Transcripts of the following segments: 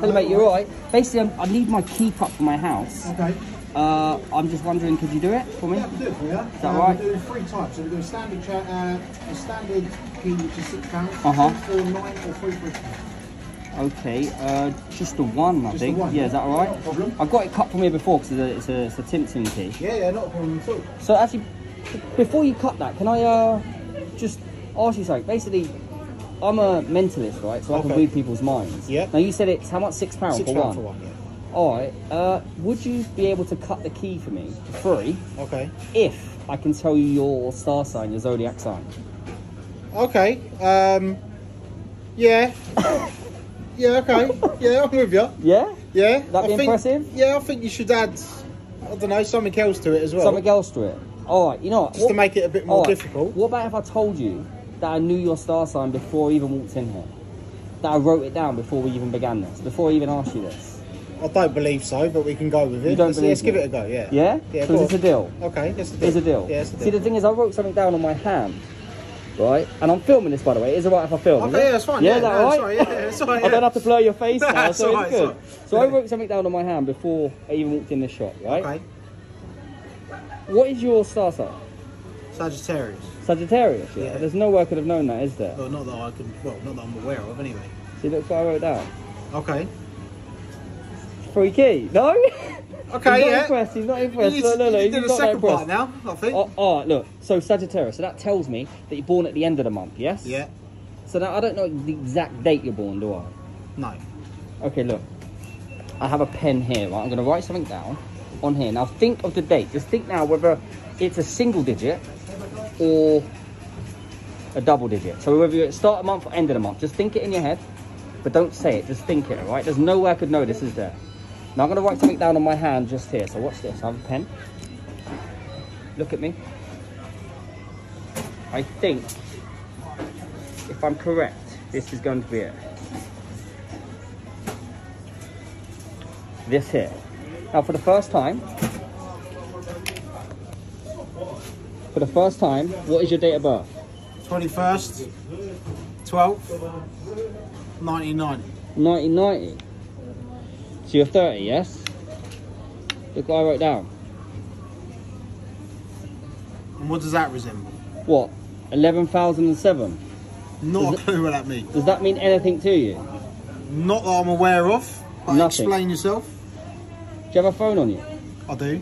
Hello, mate. You're all right? Basically, I'm, I need my key cut for my house. Okay. Uh, I'm just wondering, could you do it for me? Yeah, I can do it for you. Is that right? We do three types. So we do a standard, uh, a standard key, which is six pounds, Uh-huh. two for nine, or three eight. Okay, uh, just the one, I Just think. one, yeah, yeah. is that all right? No problem. I've got it cut for me before because it's a, it's a, it's a Timpson key. Yeah, yeah, not a problem at all. So actually, before you cut that, can I uh, just ask you something? Basically, I'm a mentalist, right? So I can Okay. read people's minds. Yeah. Now you said it's how much? Six pounds Six for pounds one. for one, yeah. All right. Uh, would you be able to cut the key for me for free Okay. if I can tell you your star sign, your zodiac sign? Okay. Um. Yeah. yeah. Okay. Yeah, I'm with you. Yeah. Yeah. That I be think, impressive? Yeah, I think you should add. I don't know something else to it as well. Something else to it. All right. You know what? Just to What- make it a bit more all right, difficult. What about if I told you that I knew your star sign before I even walked in here? That I wrote it down before we even began this, before I even asked you this. I don't believe so, but we can go with it. You don't let's, believe let's give it a go. Yeah. Yeah? Yeah. So it's a deal. Okay. It's a deal. It's a deal. Yeah, it's a deal. See, the thing is, I wrote something down on my hand, right? And I'm filming this, by the way. Is it right if I film? Okay, it? yeah, that's fine. Yeah, Yeah, that no, that's right? right, yeah, that's all right, I don't have to blur your face now, so all it's good. it's So I wrote something down on my hand before I even walked in this shop, right? Okay. What is your star sign? Sagittarius. Sagittarius, yeah? Yeah. There's no way I could have known that, is there? Well, not that I can. Well, not that I'm aware of, anyway. See, look what I wrote down. Okay. Free key. No? Okay. he's not yeah. impressed, he's not impressed. need No, no, no, he's the not second part now. I think. Oh, right, look. So Sagittarius. So that tells me that you're born at the end of the month, yes? Yeah. So now I don't know the exact date you're born, do I? No. Okay, look. I have a pen here, right? I'm going to write something down on here. Now think of the date. Just think now whether it's a single digit or a double digit. So whether you start a month or end of the month, just think it in your head, but don't say it. Just think it, all right? There's no way I could know this is there. Now I'm to write something down on my hand just here. So watch this. I have a pen. Look at me. I think, if I'm correct, this is going to be it. This here. Now for the first time, for the first time, what is your date of birth? Twenty first, twelfth, nineteen ninety. 1990. So you're 30, yes? Look what I wrote down. And what does that resemble? What? 11,007. Not Does a clue what that means. Does that mean anything to you? Not that I'm aware of. But Nothing. explain yourself. Do you have a phone on you? I do.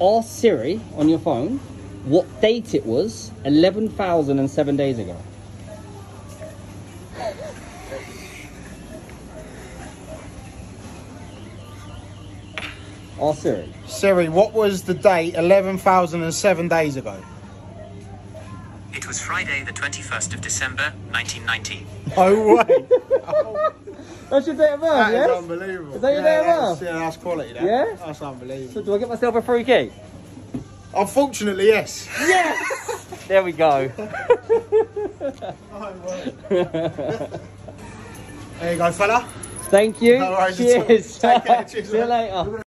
Ask Siri on your phone what date it was 11,007 days ago. Ask Siri. Siri, what was the date? Eleven thousand and seven days ago. It was Friday, the 21st of December, 1990. No way. That's your date of birth, That is yes? unbelievable. Is that your yeah, date of birth? Yeah, that's quality. That. Yeah? That's unbelievable. So unbelievable. do I get myself a free key? Unfortunately, yes. Yes! there we go. There you go, fella. Thank you. No worries at all. Cheers. Take care. Cheers, See you later.